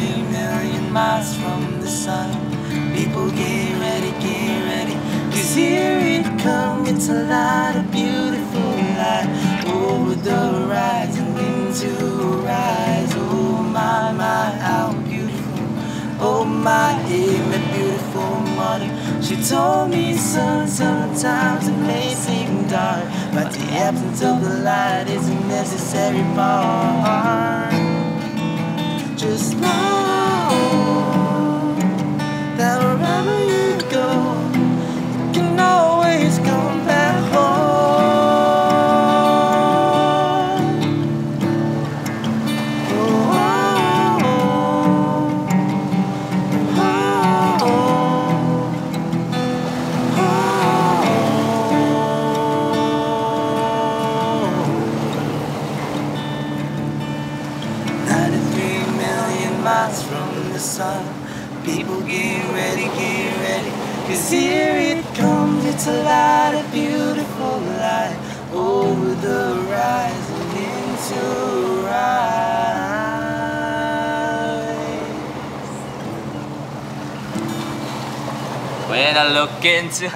93 million miles from the sun. People get ready, get ready. Cause here it comes, it's a light, a beautiful light. Over the horizon into rise. Oh my, my, how beautiful. Oh my, hey, my beautiful mother. She told me, son, sometimes it may seem dark. But the absence of the light is a necessary part. Just know miles from the sun. People get ready, get ready. Cause here it comes, it's a light, a beautiful light. Over the horizon into rise. When I look into